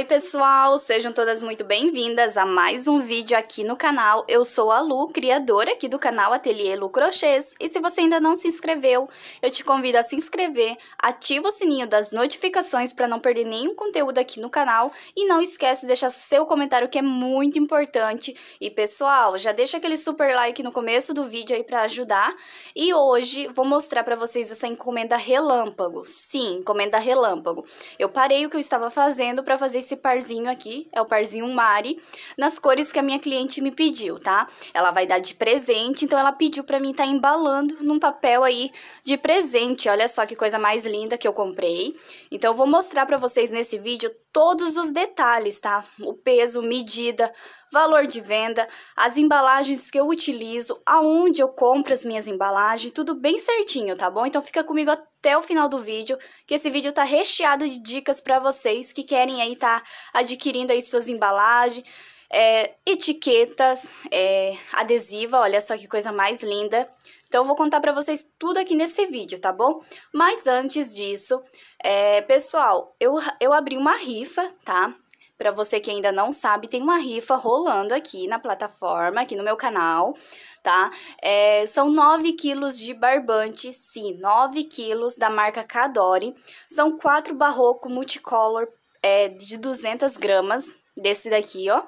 Oi pessoal, sejam todas muito bem-vindas a mais um vídeo aqui no canal. Eu sou a Lu, criadora aqui do canal Ateliê Lu Crochês e se você ainda não se inscreveu, eu te convido a se inscrever, ativa o sininho das notificações para não perder nenhum conteúdo aqui no canal e não esquece de deixar seu comentário que é muito importante. E pessoal, já deixa aquele super like no começo do vídeo aí para ajudar. E hoje vou mostrar para vocês essa encomenda relâmpago. Sim, encomenda relâmpago. Eu parei o que eu estava fazendo para fazer esse parzinho aqui, é o parzinho Mari, nas cores que a minha cliente me pediu, tá? Ela vai dar de presente, então ela pediu pra mim estar tá embalando num papel aí de presente. Olha só que coisa mais linda que eu comprei. Então, eu vou mostrar pra vocês nesse vídeo todos os detalhes, tá? O peso, medida, valor de venda, as embalagens que eu utilizo, aonde eu compro as minhas embalagens, tudo bem certinho, tá bom? Então fica comigo até o final do vídeo, que esse vídeo tá recheado de dicas para vocês que querem aí tá adquirindo aí suas embalagens, é, etiquetas, é, adesiva, olha só que coisa mais linda. Então, eu vou contar para vocês tudo aqui nesse vídeo, tá bom? Mas antes disso, é, pessoal, eu, eu abri uma rifa, tá? Para você que ainda não sabe, tem uma rifa rolando aqui na plataforma, aqui no meu canal, tá? É, são 9 quilos de barbante, sim, 9 quilos da marca Cadore. São quatro barroco multicolor é, de 200 gramas, desse daqui, ó.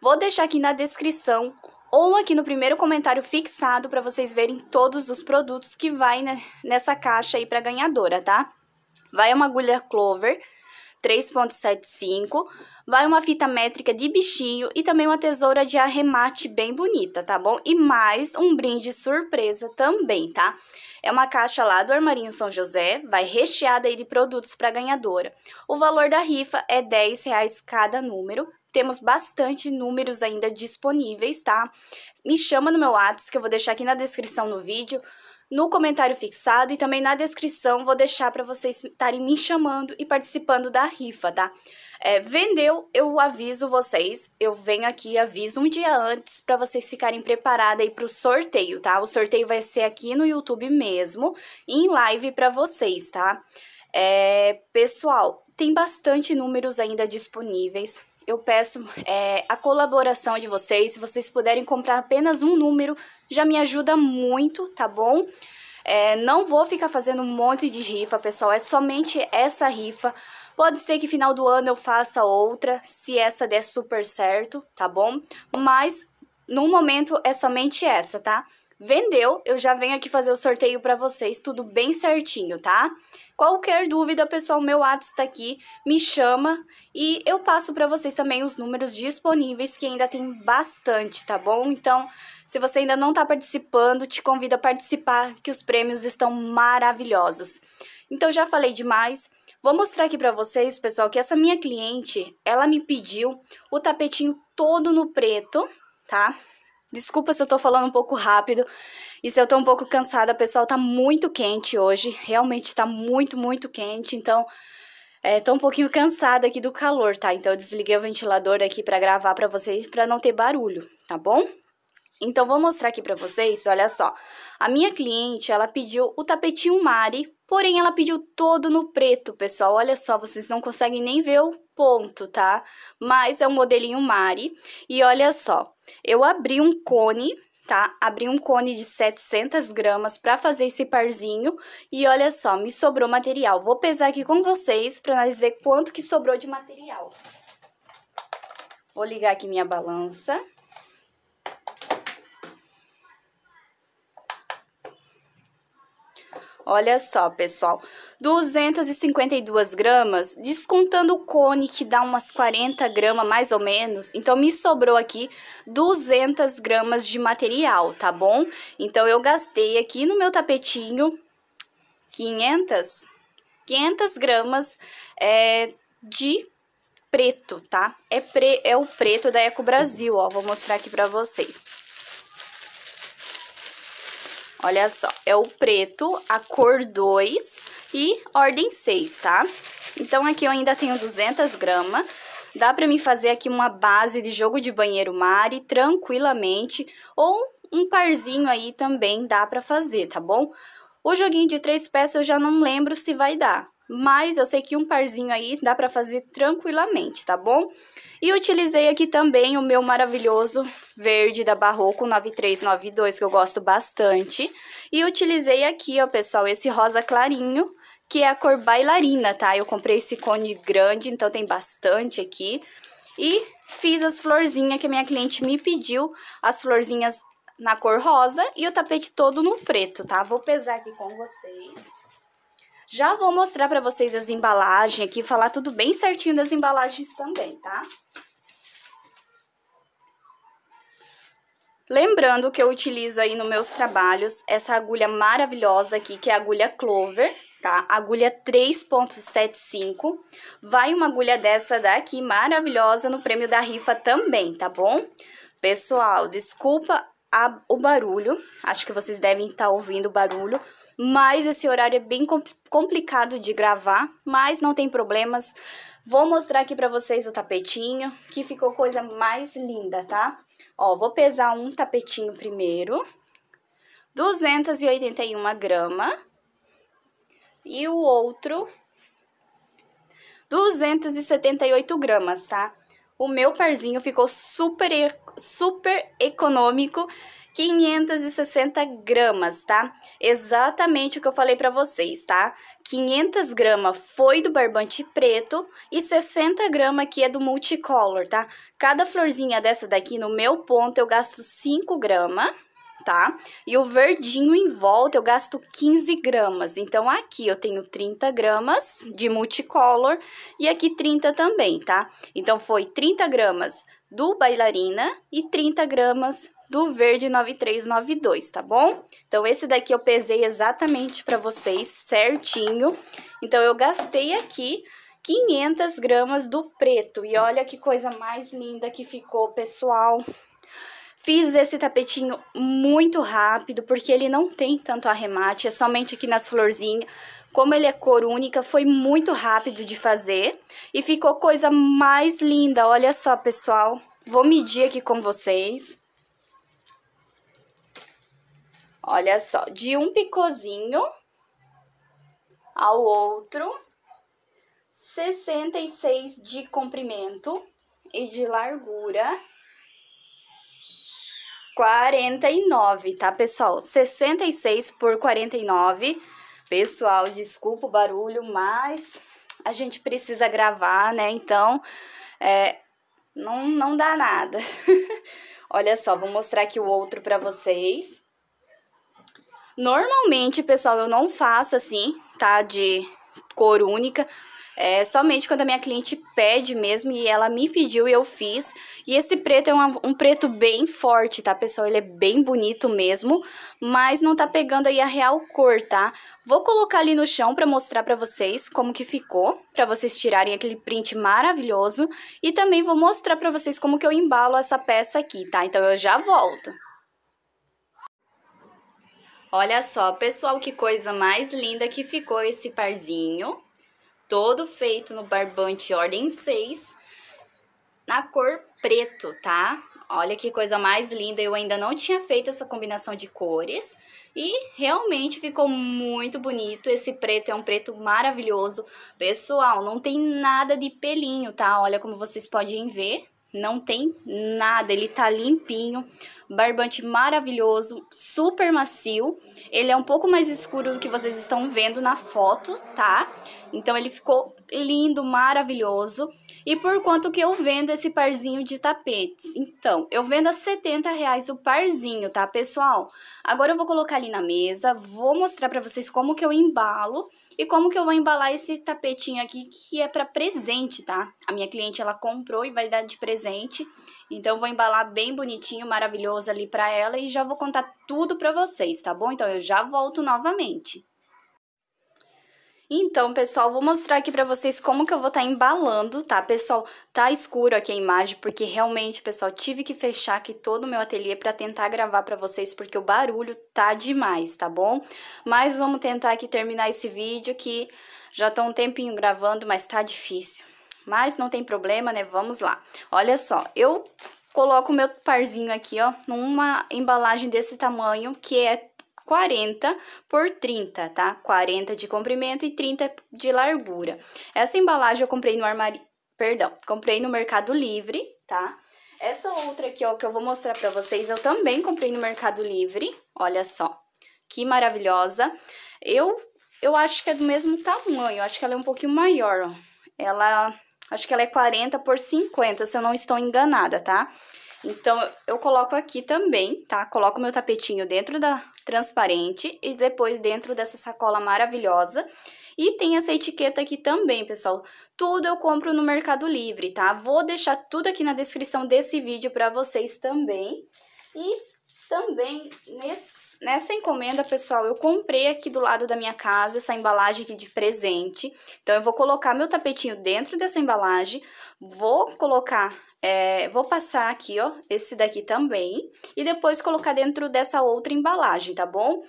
Vou deixar aqui na descrição ou aqui no primeiro comentário fixado para vocês verem todos os produtos que vai nessa caixa aí para ganhadora, tá? Vai uma agulha Clover 3.75, vai uma fita métrica de bichinho e também uma tesoura de arremate bem bonita, tá bom? E mais um brinde surpresa também, tá? É uma caixa lá do Armarinho São José, vai recheada aí de produtos para ganhadora. O valor da rifa é 10 reais cada número. Temos bastante números ainda disponíveis, tá? Me chama no meu WhatsApp, que eu vou deixar aqui na descrição no vídeo no comentário fixado e também na descrição vou deixar para vocês estarem me chamando e participando da rifa, tá? É, vendeu, eu aviso vocês, eu venho aqui e aviso um dia antes para vocês ficarem preparados aí para o sorteio, tá? O sorteio vai ser aqui no YouTube mesmo, em live para vocês, tá? É, pessoal, tem bastante números ainda disponíveis. Eu peço é, a colaboração de vocês, se vocês puderem comprar apenas um número, já me ajuda muito, tá bom? É, não vou ficar fazendo um monte de rifa, pessoal, é somente essa rifa. Pode ser que final do ano eu faça outra, se essa der super certo, tá bom? Mas no momento é somente essa, tá? Vendeu, eu já venho aqui fazer o sorteio para vocês, tudo bem certinho, tá? Qualquer dúvida, pessoal, meu WhatsApp está aqui, me chama e eu passo para vocês também os números disponíveis, que ainda tem bastante, tá bom? Então, se você ainda não está participando, te convido a participar, que os prêmios estão maravilhosos. Então, já falei demais. Vou mostrar aqui para vocês, pessoal, que essa minha cliente, ela me pediu o tapetinho todo no preto, tá? Desculpa se eu tô falando um pouco rápido e se eu tô um pouco cansada, pessoal, tá muito quente hoje. Realmente tá muito, muito quente, então é, tô um pouquinho cansada aqui do calor, tá? Então eu desliguei o ventilador aqui para gravar para vocês, para não ter barulho, tá bom? Então, vou mostrar aqui pra vocês, olha só. A minha cliente, ela pediu o tapetinho Mari, porém ela pediu todo no preto, pessoal. Olha só, vocês não conseguem nem ver o ponto, tá? Mas é um modelinho Mari. E olha só, eu abri um cone, tá? Abri um cone de 700 gramas pra fazer esse parzinho. E olha só, me sobrou material. Vou pesar aqui com vocês pra nós ver quanto que sobrou de material. Vou ligar aqui minha balança. Olha só, pessoal, 252 gramas, descontando o cone que dá umas 40 gramas mais ou menos, então me sobrou aqui 200 gramas de material, tá bom? Então eu gastei aqui no meu tapetinho 500, 500 gramas é, de preto, tá? É, pre, é o preto da Eco Brasil, ó, vou mostrar aqui pra vocês. Olha só, é o preto, a cor 2 e ordem 6, tá? Então, aqui eu ainda tenho 200 gramas. Dá pra mim fazer aqui uma base de jogo de banheiro Mari tranquilamente. Ou um parzinho aí também dá pra fazer, tá bom? O joguinho de três peças eu já não lembro se vai dar. Mas eu sei que um parzinho aí dá pra fazer tranquilamente, tá bom? E utilizei aqui também o meu maravilhoso verde da Barroco 9392, que eu gosto bastante. E utilizei aqui, ó, pessoal, esse rosa clarinho, que é a cor bailarina, tá? Eu comprei esse cone grande, então tem bastante aqui. E fiz as florzinhas que a minha cliente me pediu, as florzinhas na cor rosa e o tapete todo no preto, tá? Vou pesar aqui com vocês. Já vou mostrar pra vocês as embalagens aqui, falar tudo bem certinho das embalagens também, tá? Lembrando que eu utilizo aí nos meus trabalhos essa agulha maravilhosa aqui, que é a agulha Clover, tá? Agulha 3.75. Vai uma agulha dessa daqui maravilhosa no prêmio da rifa também, tá bom? Pessoal, desculpa a, o barulho, acho que vocês devem estar tá ouvindo o barulho, mas esse horário é bem complicado de gravar, mas não tem problemas. Vou mostrar aqui pra vocês o tapetinho, que ficou coisa mais linda, tá? Ó, vou pesar um tapetinho primeiro, 281 gramas, e o outro, 278 gramas, tá? O meu parzinho ficou super, super econômico 560 gramas, tá? Exatamente o que eu falei para vocês, tá? 500 gramas foi do barbante preto e 60 gramas aqui é do multicolor, tá? Cada florzinha dessa daqui, no meu ponto, eu gasto 5 gramas, tá? E o verdinho em volta eu gasto 15 gramas. Então, aqui eu tenho 30 gramas de multicolor e aqui 30 também, tá? Então, foi 30 gramas do bailarina e 30 gramas do verde 9392, tá bom? Então, esse daqui eu pesei exatamente para vocês, certinho. Então, eu gastei aqui 500 gramas do preto. E olha que coisa mais linda que ficou, pessoal. Fiz esse tapetinho muito rápido, porque ele não tem tanto arremate, é somente aqui nas florzinhas. Como ele é cor única, foi muito rápido de fazer. E ficou coisa mais linda, olha só, pessoal. Vou medir aqui com vocês. Olha só, de um picozinho ao outro, 66 de comprimento e de largura, 49, tá, pessoal? 66 por 49. Pessoal, desculpa o barulho, mas a gente precisa gravar, né? Então, é, não, não dá nada. Olha só, vou mostrar aqui o outro pra vocês. Normalmente, pessoal, eu não faço assim, tá? De cor única. É somente quando a minha cliente pede mesmo e ela me pediu e eu fiz. E esse preto é um, um preto bem forte, tá, pessoal? Ele é bem bonito mesmo, mas não tá pegando aí a real cor, tá? Vou colocar ali no chão pra mostrar pra vocês como que ficou, pra vocês tirarem aquele print maravilhoso. E também vou mostrar pra vocês como que eu embalo essa peça aqui, tá? Então eu já volto. Olha só, pessoal, que coisa mais linda que ficou esse parzinho. Todo feito no barbante ordem 6, na cor preto, tá? Olha que coisa mais linda, eu ainda não tinha feito essa combinação de cores e realmente ficou muito bonito. Esse preto é um preto maravilhoso. Pessoal, não tem nada de pelinho, tá? Olha como vocês podem ver, não tem nada, ele tá limpinho, barbante maravilhoso, super macio. Ele é um pouco mais escuro do que vocês estão vendo na foto, tá? Então ele ficou lindo, maravilhoso. E por quanto que eu vendo esse parzinho de tapetes? Então, eu vendo a 70 reais o parzinho, tá, pessoal? Agora eu vou colocar ali na mesa, vou mostrar pra vocês como que eu embalo e como que eu vou embalar esse tapetinho aqui, que é para presente, tá? A minha cliente, ela comprou e vai dar de presente. Então, vou embalar bem bonitinho, maravilhoso ali para ela e já vou contar tudo para vocês, tá bom? Então, eu já volto novamente. Então, pessoal, vou mostrar aqui pra vocês como que eu vou estar tá embalando, tá? Pessoal, tá escuro aqui a imagem, porque realmente, pessoal, tive que fechar aqui todo o meu ateliê pra tentar gravar pra vocês, porque o barulho tá demais, tá bom? Mas vamos tentar aqui terminar esse vídeo, que já tá um tempinho gravando, mas tá difícil. Mas não tem problema, né? Vamos lá. Olha só, eu coloco o meu parzinho aqui, ó, numa embalagem desse tamanho, que é 40 por 30, tá? 40 de comprimento e 30 de largura. Essa embalagem eu comprei no armário, perdão, comprei no Mercado Livre, tá? Essa outra aqui, ó, que eu vou mostrar pra vocês, eu também comprei no Mercado Livre, olha só. Que maravilhosa. Eu, eu acho que é do mesmo tamanho, acho que ela é um pouquinho maior, ó. Ela, acho que ela é 40 por 50, se eu não estou enganada, tá? Então, eu coloco aqui também, tá? Coloco meu tapetinho dentro da transparente e depois dentro dessa sacola maravilhosa. E tem essa etiqueta aqui também, pessoal. Tudo eu compro no Mercado Livre, tá? Vou deixar tudo aqui na descrição desse vídeo para vocês também. E também nesse, nessa encomenda, pessoal, eu comprei aqui do lado da minha casa essa embalagem aqui de presente. Então, eu vou colocar meu tapetinho dentro dessa embalagem, vou colocar é, vou passar aqui, ó, esse daqui também, e depois colocar dentro dessa outra embalagem, tá bom?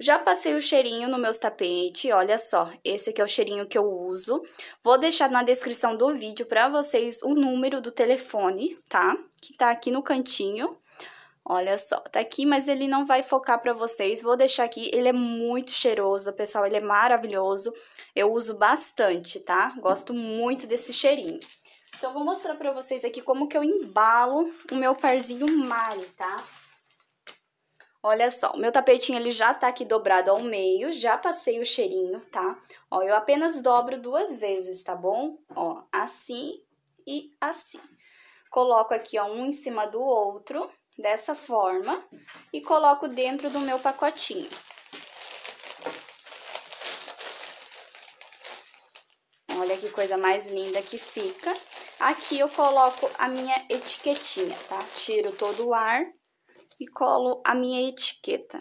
Já passei o cheirinho no meus tapetes, olha só, esse aqui é o cheirinho que eu uso. Vou deixar na descrição do vídeo para vocês o número do telefone, tá? Que tá aqui no cantinho. Olha só, tá aqui, mas ele não vai focar para vocês. Vou deixar aqui, ele é muito cheiroso, pessoal, ele é maravilhoso. Eu uso bastante, tá? Gosto muito desse cheirinho. Então, vou mostrar pra vocês aqui como que eu embalo o meu parzinho Mari, tá? Olha só, o meu tapetinho ele já tá aqui dobrado ao meio, já passei o cheirinho, tá? Ó, eu apenas dobro duas vezes, tá bom? Ó, assim e assim. Coloco aqui, ó, um em cima do outro, dessa forma, e coloco dentro do meu pacotinho. Olha que coisa mais linda que fica. Aqui eu coloco a minha etiquetinha, tá? Tiro todo o ar e colo a minha etiqueta.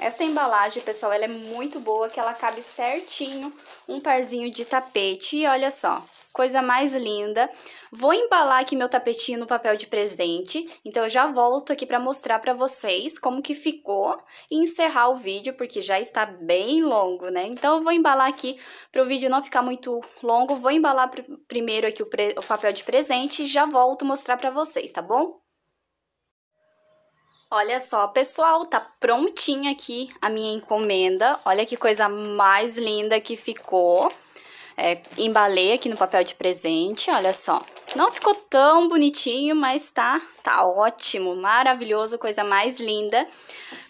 Essa embalagem, pessoal, ela é muito boa, que ela cabe certinho um parzinho de tapete. E olha só, coisa mais linda. Vou embalar aqui meu tapetinho no papel de presente, então eu já volto aqui para mostrar para vocês como que ficou e encerrar o vídeo, porque já está bem longo, né? Então eu vou embalar aqui para o vídeo não ficar muito longo, vou embalar pr primeiro aqui o, o papel de presente e já volto mostrar para vocês, tá bom? Olha só, pessoal, tá prontinha aqui a minha encomenda. Olha que coisa mais linda que ficou. É, embalei aqui no papel de presente, olha só. Não ficou tão bonitinho, mas tá, tá ótimo, maravilhoso, coisa mais linda.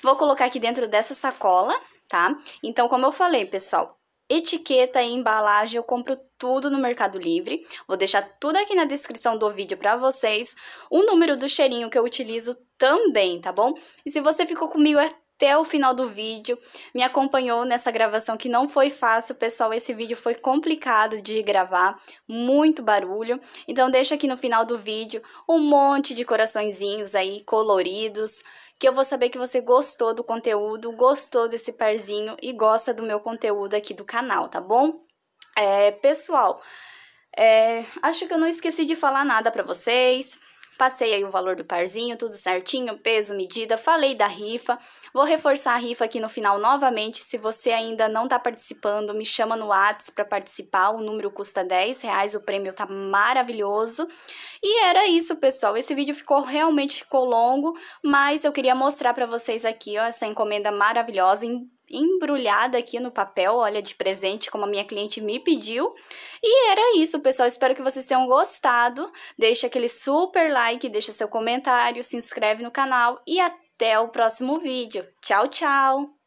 Vou colocar aqui dentro dessa sacola, tá? Então, como eu falei, pessoal, etiqueta e embalagem eu compro tudo no Mercado Livre. Vou deixar tudo aqui na descrição do vídeo para vocês. O número do cheirinho que eu utilizo também, tá bom? E se você ficou comigo até o final do vídeo, me acompanhou nessa gravação que não foi fácil, pessoal, esse vídeo foi complicado de gravar, muito barulho. Então deixa aqui no final do vídeo um monte de coraçõezinhos aí coloridos, que eu vou saber que você gostou do conteúdo, gostou desse parzinho e gosta do meu conteúdo aqui do canal, tá bom? É, pessoal, é, acho que eu não esqueci de falar nada para vocês. Passei aí o valor do parzinho, tudo certinho, peso, medida, falei da rifa. Vou reforçar a rifa aqui no final novamente. Se você ainda não tá participando, me chama no WhatsApp para participar. O número custa 10 reais, o prêmio tá maravilhoso. E era isso, pessoal. Esse vídeo ficou realmente ficou longo, mas eu queria mostrar para vocês aqui, ó, essa encomenda maravilhosa embrulhada aqui no papel, olha, de presente, como a minha cliente me pediu. E era isso, pessoal. Espero que vocês tenham gostado. Deixa aquele super like, deixa seu comentário, se inscreve no canal e até o próximo vídeo. Tchau, tchau!